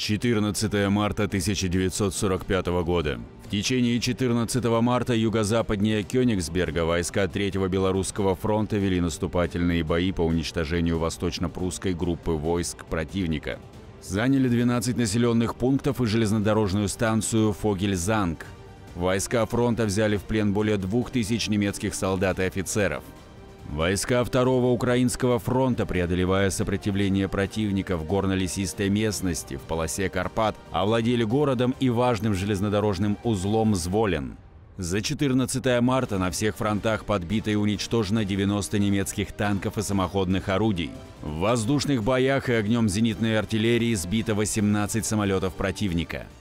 14 марта 1945 года. В течение 14 марта юго-западнее Кёнигсберга войска Третьего Белорусского фронта вели наступательные бои по уничтожению восточно-прусской группы войск противника. Заняли 12 населенных пунктов и железнодорожную станцию Фогельзанг. Войска фронта взяли в плен более 2000 немецких солдат и офицеров. Войска Второго Украинского фронта, преодолевая сопротивление противника в горно-лесистой местности в полосе Карпат, овладели городом и важным железнодорожным узлом Зволен. За 14 марта на всех фронтах подбито и уничтожено 90 немецких танков и самоходных орудий. В воздушных боях и огнем зенитной артиллерии сбито 18 самолетов противника –